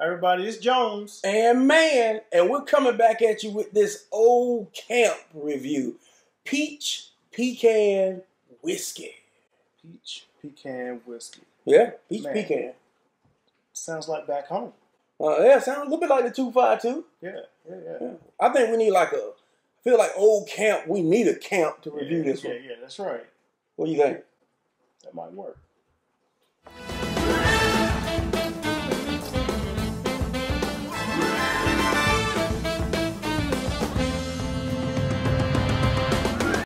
Everybody, it's Jones. and Mann, and we're coming back at you with this old camp review. Peach pecan whiskey. Peach pecan whiskey. Yeah, peach Man. pecan. Sounds like back home. Uh, yeah, sounds a little bit like the two five two. Yeah, yeah, yeah. Yeah. I think we need like a. I feel like old camp. We need a camp to review yeah, this yeah, one. yeah, that's right. What do you think? That might work.